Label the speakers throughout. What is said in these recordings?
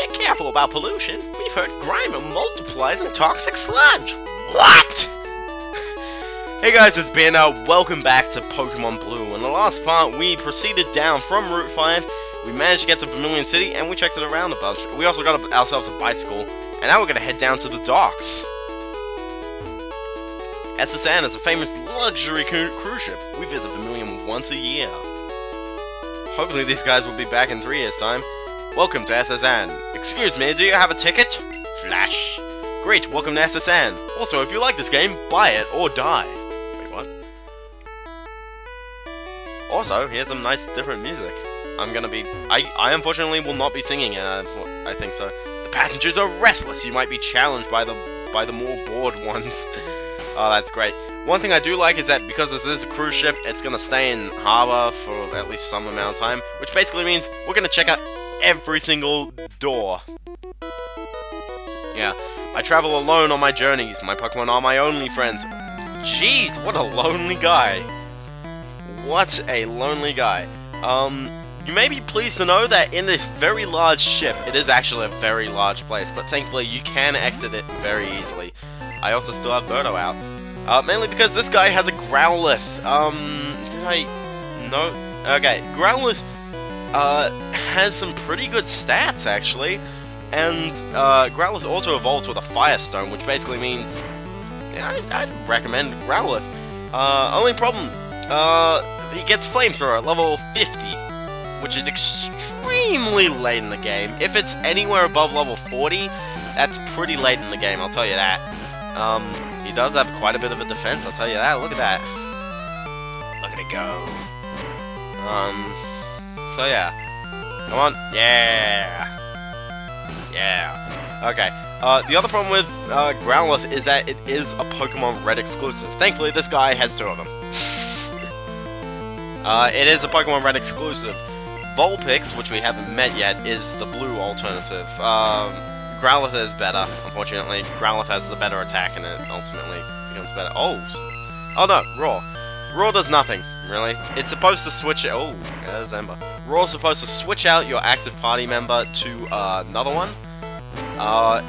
Speaker 1: Be careful about pollution. We've heard grime multiplies in toxic sludge. What? Hey guys, it's Ben. Uh, welcome back to Pokemon Blue. In the last part, we proceeded down from Route 5, we managed to get to Vermilion City, and we checked it around a bunch. We also got ourselves a bicycle, and now we're going to head down to the docks. S.S. Anne is a famous luxury cruise ship. We visit Vermilion once a year. Hopefully these guys will be back in three years' time. Welcome to S.S. Excuse me, do you have a ticket? Flash. Great, welcome to S.S. Anne. Also, if you like this game, buy it or die. Wait, what? Also, here's some nice different music. I'm gonna be... I, I unfortunately will not be singing uh, it, I think so. The passengers are restless. You might be challenged by the by the more bored ones. oh, that's great. One thing I do like is that because this is a cruise ship, it's gonna stay in harbor for at least some amount of time, which basically means we're gonna check out every single door. Yeah, I travel alone on my journeys. My Pokemon are my only friends. Jeez, what a lonely guy. What a lonely guy. Um, you may be pleased to know that in this very large ship, it is actually a very large place, but thankfully you can exit it very easily. I also still have Birdo out. Uh, mainly because this guy has a Growlithe. Um, did I... No? Okay, Growlithe, uh, has some pretty good stats, actually. And, uh, Growlithe also evolves with a Firestone, which basically means... Yeah, I'd, I'd recommend Growlithe. Uh, only problem, uh, he gets Flamethrower at level 50, which is extremely late in the game. If it's anywhere above level 40, that's pretty late in the game, I'll tell you that. Um, he does have quite a bit of a defense, I'll tell you that. Look at that. Look at it go. Um, so yeah. Come on. Yeah. Yeah. Okay. Uh, the other problem with uh, Growlithe is that it is a Pokemon Red exclusive. Thankfully, this guy has two of them. Uh, it is a Pokemon Red exclusive. Vulpix, which we haven't met yet, is the blue alternative. Um, Growlithe is better, unfortunately. Growlithe has the better attack and it ultimately becomes better. Oh, oh no, Roar. Roar does nothing, really. It's supposed to switch it. Oh, there's Ember. Roar's supposed to switch out your active party member to uh, another one. Uh,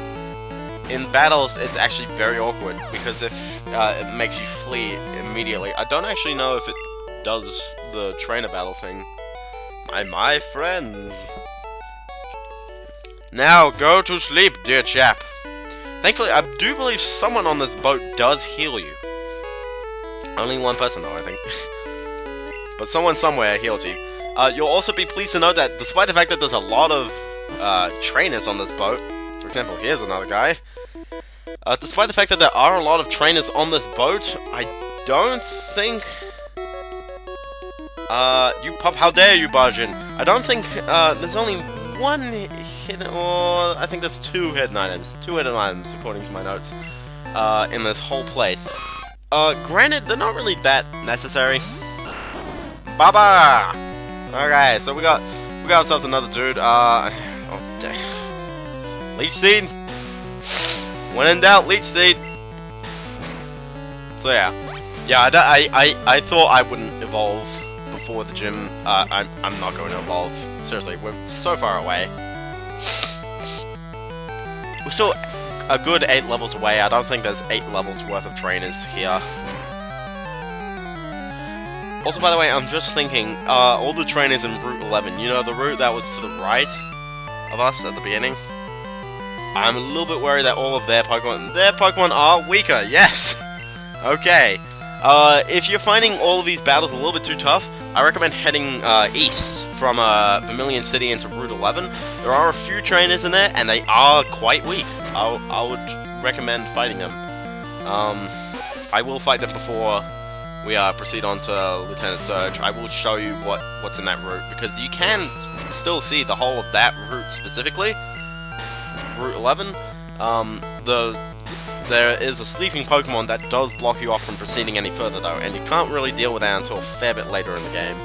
Speaker 1: in battles, it's actually very awkward because if uh, it makes you flee immediately. I don't actually know if it does the trainer battle thing. My, my friends. Now, go to sleep, dear chap. Thankfully, I do believe someone on this boat does heal you. Only one person, though, I think. but someone somewhere heals you. Uh, you'll also be pleased to know that despite the fact that there's a lot of uh, trainers on this boat, for example, here's another guy, uh, despite the fact that there are a lot of trainers on this boat, I don't think uh, you pup, how dare you barge in? I don't think, uh, there's only one hidden, or I think there's two hidden items. Two hidden items, according to my notes, uh, in this whole place. Uh, granted, they're not really that necessary. Baba! Okay, so we got, we got ourselves another dude, uh, oh, dang. Leech Seed? When in doubt, Leech Seed. So yeah. Yeah, I, I, I thought I wouldn't evolve before the gym, uh, I'm, I'm not going to evolve. Seriously, we're so far away. We're still a good 8 levels away. I don't think there's 8 levels worth of trainers here. Also, by the way, I'm just thinking, uh, all the trainers in Route 11, you know, the route that was to the right of us at the beginning? I'm a little bit worried that all of their Pokemon, their Pokemon are weaker, yes! okay. Uh, if you're finding all of these battles a little bit too tough, I recommend heading uh, east from uh, Vermilion City into Route 11. There are a few trainers in there, and they are quite weak. I, I would recommend fighting them. Um, I will fight them before we uh, proceed on to Lieutenant Surge. I will show you what, what's in that route, because you can still see the whole of that route specifically. Route 11. Um, the there is a sleeping Pokemon that does block you off from proceeding any further though, and you can't really deal with that until a fair bit later in the game.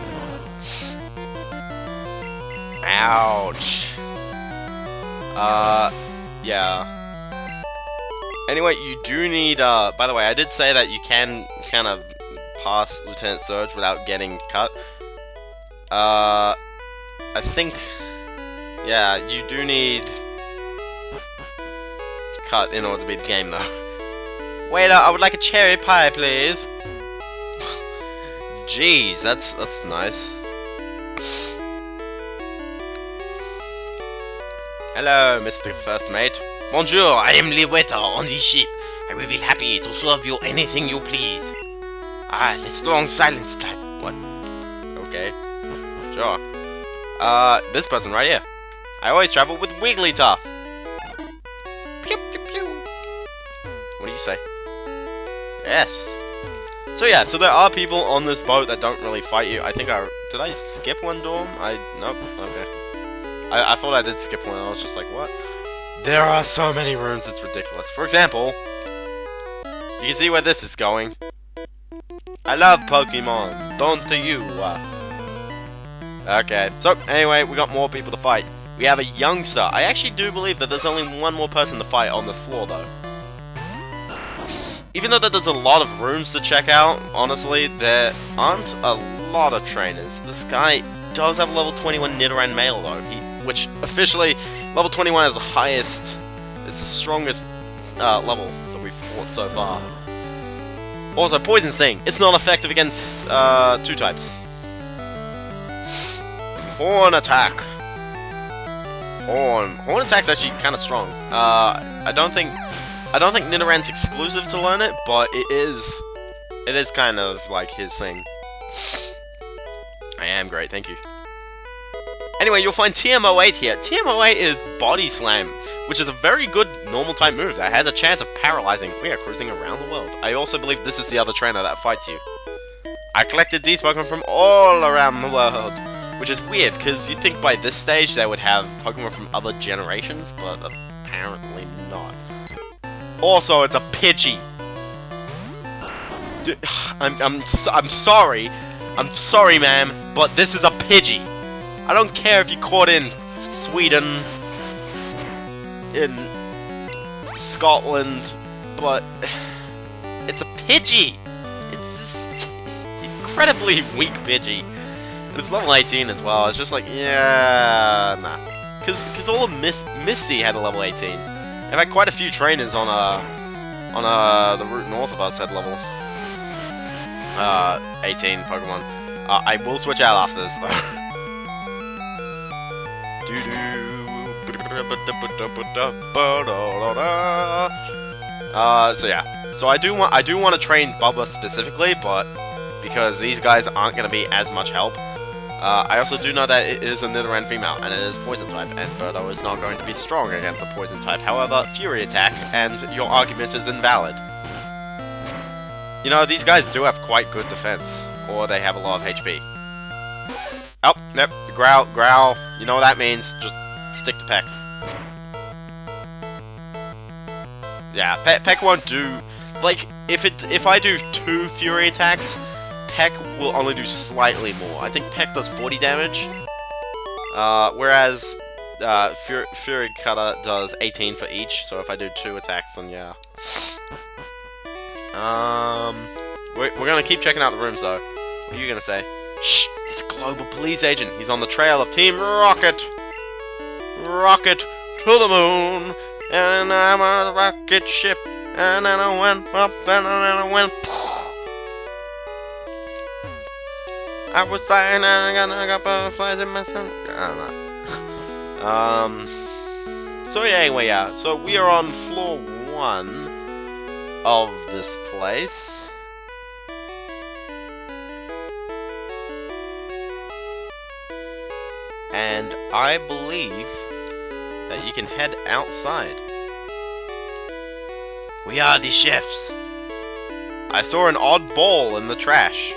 Speaker 1: Ouch. Uh, yeah. Anyway, you do need, uh, by the way, I did say that you can kind of pass Lieutenant Surge without getting cut. Uh, I think, yeah, you do need cut in order to beat the game, though. Waiter, I would like a cherry pie, please. Jeez, that's that's nice. Hello, Mr. First Mate. Bonjour, I am the waiter on the ship. I will be happy to serve you anything you please. Ah, the strong silence type. What? Okay. Sure. Uh, this person right here. I always travel with Wigglytuff. Pew, you say? Yes. So yeah, so there are people on this boat that don't really fight you. I think I... Did I skip one dorm? I... Nope. Okay. I, I thought I did skip one. I was just like, what? There are so many rooms, it's ridiculous. For example, you can see where this is going. I love Pokemon. Don't you? Uh. Okay, so anyway, we got more people to fight. We have a youngster. I actually do believe that there's only one more person to fight on this floor, though. Even though that there's a lot of rooms to check out, honestly, there aren't a lot of trainers. This guy does have level 21 Nidoran male, though, he, which officially, level 21 is the highest, it's the strongest uh, level that we've fought so far. Also, Poison Sting. It's not effective against uh, two types. Horn Attack. Horn. Horn Attack's actually kind of strong. Uh, I don't think I don't think Nidoran's exclusive to learn it, but it is, it is kind of like his thing. I am great, thank you. Anyway, you'll find TM08 here. TM08 is Body Slam, which is a very good normal type move that has a chance of paralyzing. We are cruising around the world. I also believe this is the other trainer that fights you. I collected these Pokemon from all around the world, which is weird, because you'd think by this stage they would have Pokemon from other generations, but apparently not. Also, it's a Pidgey. I'm, I'm, I'm sorry. I'm sorry, ma'am, but this is a Pidgey. I don't care if you caught in Sweden, in Scotland, but it's a Pidgey. It's, just, it's incredibly weak Pidgey. And it's level 18 as well. It's just like, yeah, nah. Because cause all of Mis Misty had a level 18. In fact, quite a few trainers on uh, on uh, the route north of us had level uh, 18 Pokemon. Uh, I will switch out after this, though. uh, so yeah. So I do want I do want to train Bubba specifically, but because these guys aren't going to be as much help, uh, I also do know that it is a Nidoran female, and it is Poison type, and Birdo is not going to be strong against a Poison type. However, Fury attack, and your argument is invalid. You know, these guys do have quite good defense, or they have a lot of HP. Oh, yep, growl, growl, you know what that means, just stick to Peck. Yeah, Pe Peck won't do, like, if it if I do two Fury attacks, Peck will only do slightly more. I think Peck does 40 damage, uh, whereas uh, Fury, Cutter does 18 for each, so if I do two attacks, then yeah. Um, we're, we're gonna keep checking out the rooms, though. What are you gonna say? Shh! He's a global police agent. He's on the trail of Team Rocket! Rocket to the moon! And I'm a rocket ship! And then I went up and then I went... I was flying and I got, I got butterflies in my stomach. Um. So yeah, anyway, yeah. So we are on floor one of this place. And I believe that you can head outside. We are the chefs. I saw an odd ball in the trash.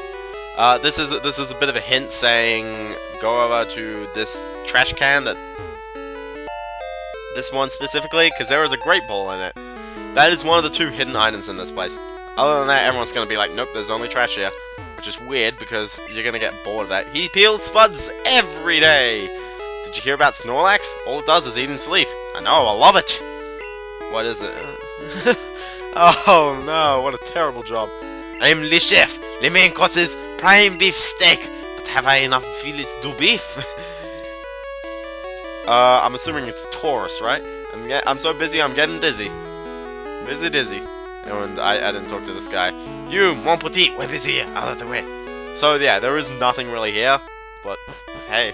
Speaker 1: Uh, this is this is a bit of a hint saying go over to this trash can that this one specifically because there is a great ball in it. That is one of the two hidden items in this place. Other than that, everyone's gonna be like, nope, there's only trash here, which is weird because you're gonna get bored of that. He peels spuds every day. Did you hear about Snorlax? All it does is eat and sleep. I know, I love it. What is it? oh no, what a terrible job. I am the chef. The main course prime beef steak. But have I enough fillets to beef? uh, I'm assuming it's Tauros, right? I'm, I'm so busy, I'm getting dizzy. Busy Dizzy. And I, I didn't talk to this guy. You, mon petit, we're busy, out of the way. So yeah, there is nothing really here, but hey.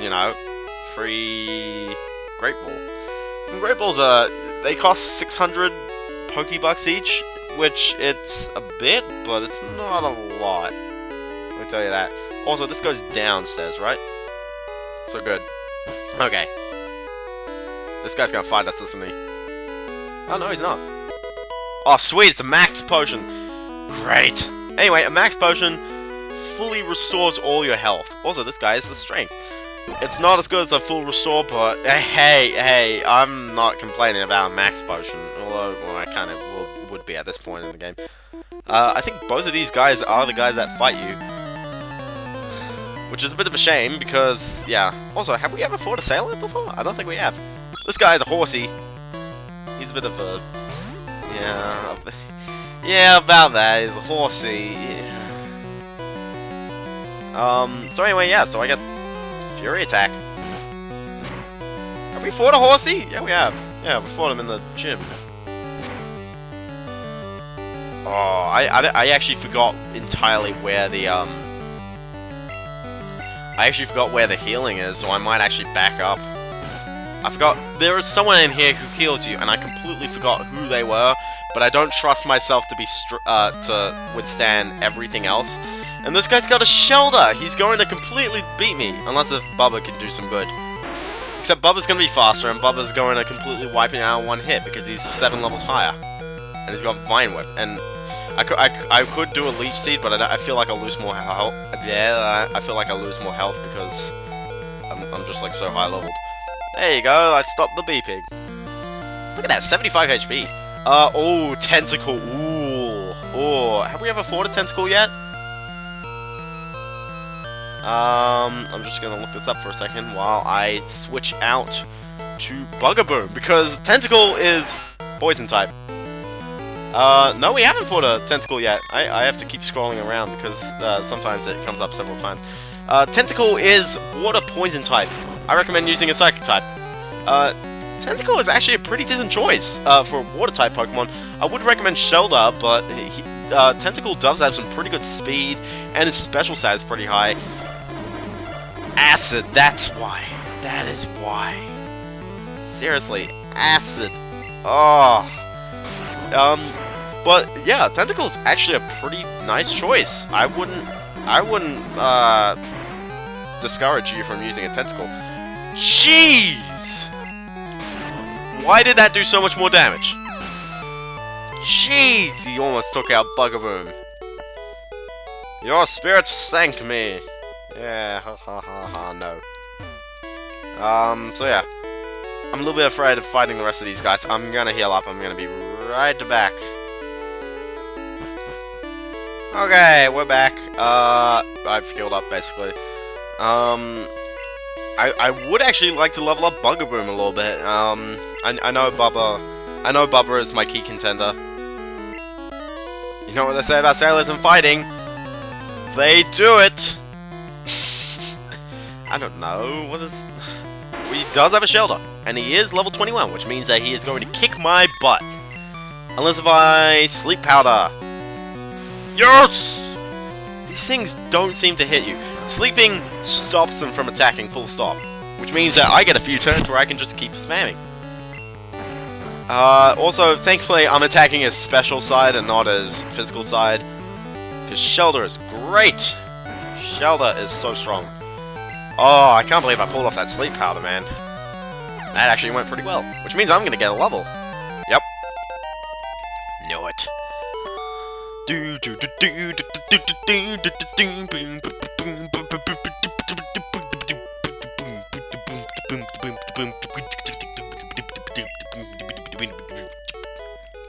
Speaker 1: You know, free Great Ball. And Great Balls are, they cost 600 Pokebucks each, which it's a bit, but it's not a lot. Let me tell you that. Also, this goes downstairs, right? So good. Okay. This guy's gonna fight us, isn't he? Oh, no, he's not. Oh, sweet, it's a max potion. Great. Anyway, a max potion fully restores all your health. Also, this guy is the strength. It's not as good as a full restore, but uh, hey, hey, I'm not complaining about a max potion. Although, well, I kind of would, be at this point in the game. Uh, I think both of these guys are the guys that fight you. Which is a bit of a shame, because, yeah. Also, have we ever fought a sailor before? I don't think we have. This guy's a Horsea. He's a bit of a... Yeah... Yeah, about that. He's a Horsea. Um, so anyway, yeah, so I guess... Fury attack. Have we fought a Horsea? Yeah, we have. Yeah, we fought him in the gym. Oh, I, I, I actually forgot entirely where the, um... I actually forgot where the healing is, so I might actually back up. I forgot, there is someone in here who heals you, and I completely forgot who they were, but I don't trust myself to be uh, to withstand everything else. And this guy's got a Shellder! He's going to completely beat me, unless if Bubba can do some good. Except Bubba's going to be faster, and Bubba's going to completely wipe me out in one hit, because he's 7 levels higher. And he's got Vine Whip, and I could, I, I could do a Leech Seed, but I, I feel like I'll lose more health. Yeah, I, I feel like I'll lose more health because I'm, I'm just like so high leveled. There you go, I stopped the beeping. Look at that, 75 HP. Uh, oh, Tentacool, ooh. Oh, have we ever fought a Tentacool yet? Um, I'm just gonna look this up for a second while I switch out to Bugaboo, because Tentacool is Poison type. Uh, no, we haven't fought a Tentacool yet. I, I have to keep scrolling around because uh, sometimes it comes up several times. Uh, Tentacool is Water Poison type. I recommend using a Psychic type. Uh, Tentacool is actually a pretty decent choice uh, for a Water type Pokemon. I would recommend Shellder, but he, uh, Tentacool does have some pretty good speed, and his special stat is pretty high. Acid, that's why. That is why. Seriously, Acid. Oh. Um, but yeah, Tentacool's actually a pretty nice choice. I wouldn't, I wouldn't uh, discourage you from using a Tentacool. Jeez! Why did that do so much more damage? Jeez, he almost took out Bugaboom. Your spirit sank me. Yeah, ha ha ha ha, no. Um, so yeah. I'm a little bit afraid of fighting the rest of these guys. I'm gonna heal up. I'm gonna be right to back. Okay, we're back. Uh, I've healed up, basically. Um, I, I would actually like to level up Bugaboom a little bit. Um, I, I know Bubba... I know Bubba is my key contender. You know what they say about sailors and fighting? They do it! I don't know, what is... He does have a Shellder, and he is level 21, which means that he is going to kick my butt. Unless if I Sleep Powder. Yes! These things don't seem to hit you. Sleeping stops them from attacking full stop. Which means that I get a few turns where I can just keep spamming. Uh, also, thankfully, I'm attacking his special side and not his physical side. Because Shellder is great! Shellder is so strong. Oh, I can't believe I pulled off that sleep powder, man. That actually went pretty well. Which means I'm gonna get a level. It.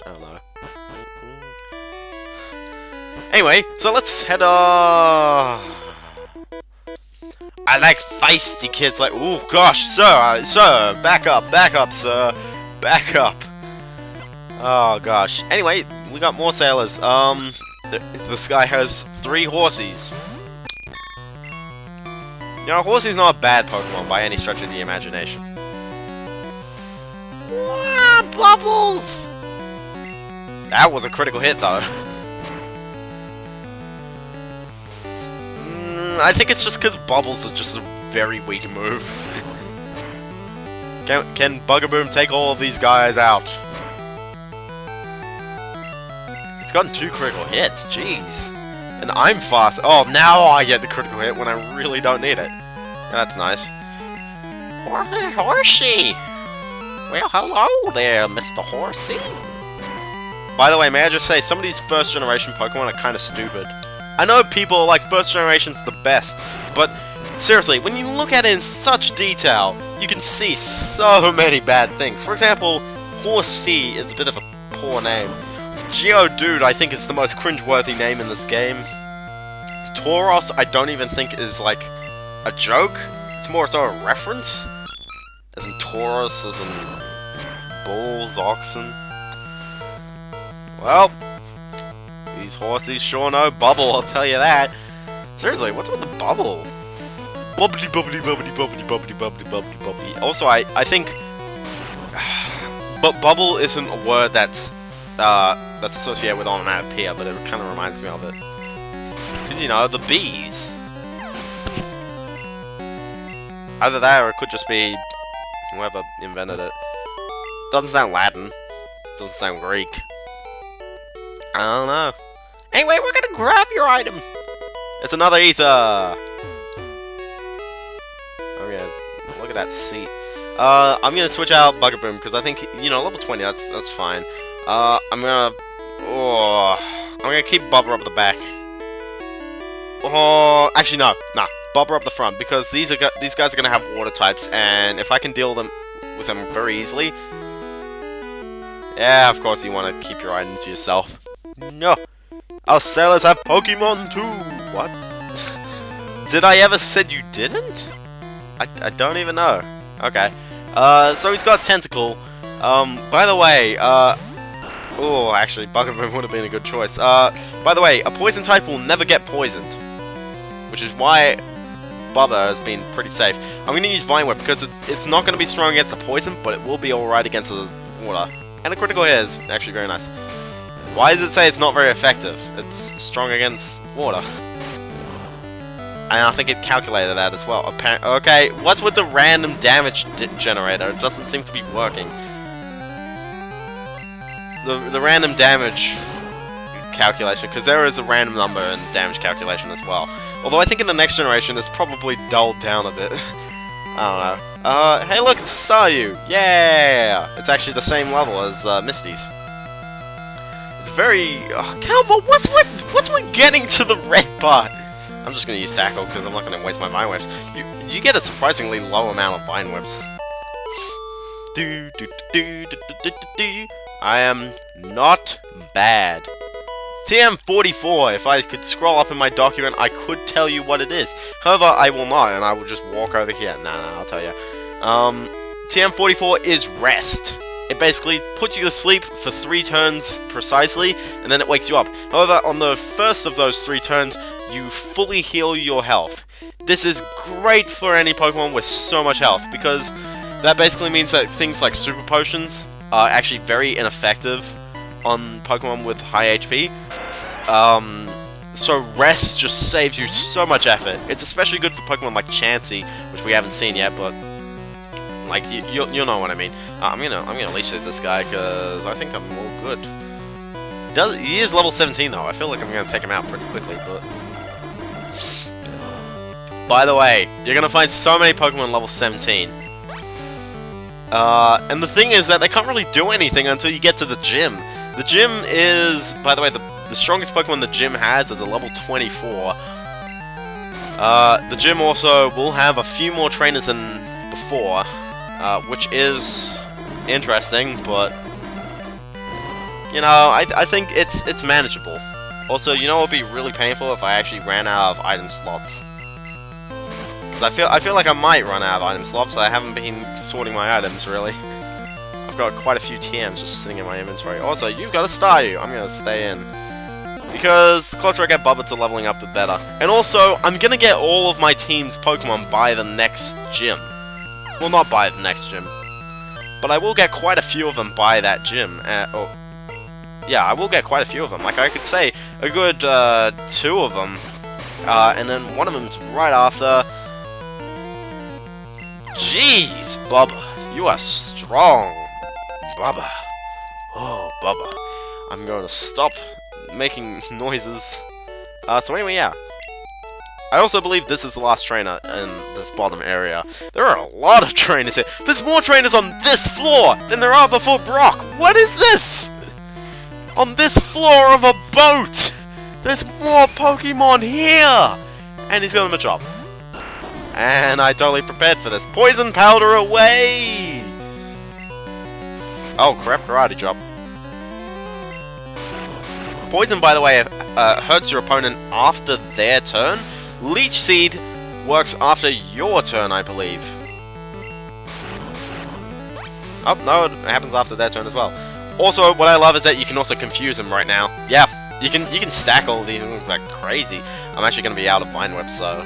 Speaker 1: I don't know. Anyway, so let's head on. I like feisty kids like, oh gosh, sir, sir, back up, back up, sir, back up. Oh gosh. Anyway, we got more sailors. Um, this guy has three horses. You know, Horsea's not a bad Pokemon by any stretch of the imagination. Bubbles! That was a critical hit, though. Mm, I think it's just because Bubbles are just a very weak move. can, can Buggerboom take all of these guys out? He's gotten two critical hits, jeez. And I'm fast. Oh, now I get the critical hit when I really don't need it. That's nice. Horsea! Well, hello there, Mr. Horsea. By the way, may I just say, some of these first generation Pokemon are kind of stupid. I know people are like first generation's the best, but seriously, when you look at it in such detail, you can see so many bad things. For example, Horsea is a bit of a poor name. Geodude, I think, is the most cringe-worthy name in this game. Tauros, I don't even think is, like, a joke. It's more so a reference. As in Taurus, as in bulls, oxen. Well, these horses sure know bubble, I'll tell you that. Seriously, what's with the bubble? Bubbly, bubbly, bubbly, bubbly, bubbly, bubbly, bubbly, bubbly. Also, I, I think... But bubble isn't a word that's, uh, that's associated with onomatopoeia, but it kind of reminds me of it. Because, you know, the bees. Either that, or it could just be whoever invented it. Doesn't sound Latin. Doesn't sound Greek. I don't know. Anyway, we're gonna grab your item. It's another ether. Oh yeah, look at that seat. Uh, I'm gonna switch out Buggerboom because I think you know level 20. That's that's fine. Uh, I'm gonna. Oh, I'm gonna keep Bubba up the back. Oh, actually no, nah. Bubba up the front because these are these guys are gonna have water types, and if I can deal them with them very easily, yeah, of course you want to keep your item to yourself. No, our sailors have Pokemon too. What? Did I ever said you didn't? I, I don't even know. Okay. Uh, so he's got Tentacool. Um, by the way, uh, oh, actually, Buggerboom would have been a good choice. Uh, by the way, a poison type will never get poisoned. Which is why Bubba has been pretty safe. I'm going to use Vine Whip because it's it's not going to be strong against the poison, but it will be alright against the water. And a critical hit is actually very nice. Why does it say it's not very effective? It's strong against water. And I think it calculated that as well. Appar okay, what's with the random damage generator? It doesn't seem to be working. The, the random damage calculation, because there is a random number in damage calculation as well. Although I think in the next generation it's probably dulled down a bit. I don't know. Uh, hey look, it's Staryu! Yeah! It's actually the same level as uh, Misty's. It's very... Oh, on, what's with, what's with getting to the red part? I'm just gonna use Tackle because I'm not gonna waste my Vine Whips. You, you get a surprisingly low amount of Vine Whips. Do, do, do, do, do, do, do. I am not bad. TM44, if I could scroll up in my document, I could tell you what it is. However, I will not, and I will just walk over here. Nah, nah, I'll tell you. Um, TM44 is rest. It basically puts you to sleep for three turns precisely, and then it wakes you up. However, on the first of those three turns, you fully heal your health. This is great for any Pokemon with so much health, because that basically means that things like Super Potions are actually very ineffective on Pokemon with high HP. Um, so rest just saves you so much effort. It's especially good for Pokemon like Chansey, which we haven't seen yet, but like you, you, you know what I mean. Uh, I'm gonna I'm gonna leech this guy because I think I'm all good. Does, he is level 17 though. I feel like I'm gonna take him out pretty quickly, but. By the way, you're gonna find so many Pokemon level 17. Uh, and the thing is that they can't really do anything until you get to the gym. The gym is, by the way, the, the strongest Pokemon the gym has is a level 24. Uh, the gym also will have a few more trainers than before, uh, which is interesting, but you know, I, I think it's it's manageable. Also, you know what would be really painful if I actually ran out of item slots. I feel I feel like I might run out of item slots. So I haven't been sorting my items really. I've got quite a few TMs just sitting in my inventory. Also, you've got a Staryu. I'm going to stay in. Because the closer I get Bubba to leveling up, the better. And also, I'm going to get all of my team's Pokemon by the next gym. Well, not by the next gym. but I will get quite a few of them by that gym. Uh, oh, yeah, I will get quite a few of them. Like, I could say a good uh, two of them, uh, and then one of them's right after. Jeez, Bubba, you are strong. Bubba. Oh, Bubba. I'm going to stop making noises. Uh, so anyway, yeah. I also believe this is the last trainer in this bottom area. There are a lot of trainers here. There's more trainers on this floor than there are before Brock. What is this? On this floor of a boat! There's more Pokemon here! And he's got him a job. And I totally prepared for this. Poison powder away! Oh crap, karate chop. Poison, by the way, uh, hurts your opponent after their turn. Leech Seed works after your turn, I believe. Oh, no, it happens after their turn as well. Also, what I love is that you can also confuse them right now. Yeah, you can you can stack all these things like crazy. I'm actually going to be out of Vine Whip, so...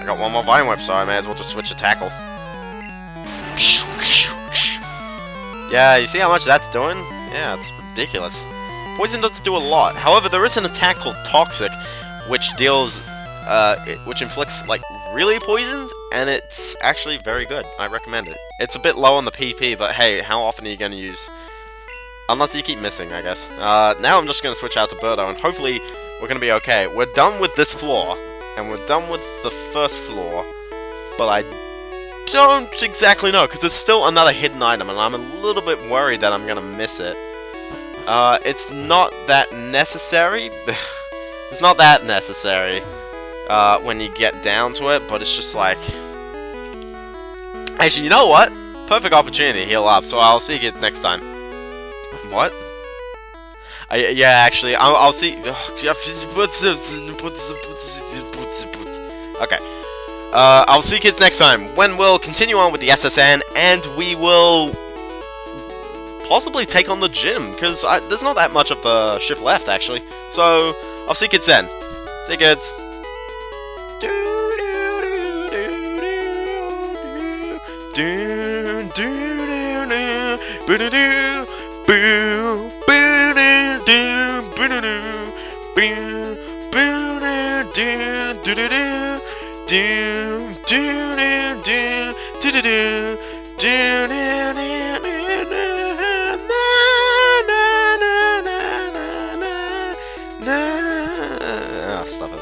Speaker 1: I got one more Vine Whip, so I may as well just switch to tackle. Yeah, you see how much that's doing? Yeah, it's ridiculous. Poison doesn't do a lot. However, there is an attack called Toxic, which deals, uh, which inflicts, like, really poisons, and it's actually very good. I recommend it. It's a bit low on the PP, but hey, how often are you going to use? Unless you keep missing, I guess. Uh, now I'm just going to switch out to Birdo, and hopefully we're going to be okay. We're done with this floor, and we're done with the first floor, but I don't exactly know, because there's still another hidden item, and I'm a little bit worried that I'm going to miss it. Uh, it's not that necessary. it's not that necessary uh, when you get down to it, but it's just like... Actually, you know what? Perfect opportunity to heal up, so I'll see you kids next time. What? I, yeah, actually, I'll, I'll see... Okay. Uh, I'll see kids next time, when we'll continue on with the S.S. Anne, and we will possibly take on the gym, because there's not that much of the ship left, actually. So, I'll see kids then. See you Ah, kids. stuff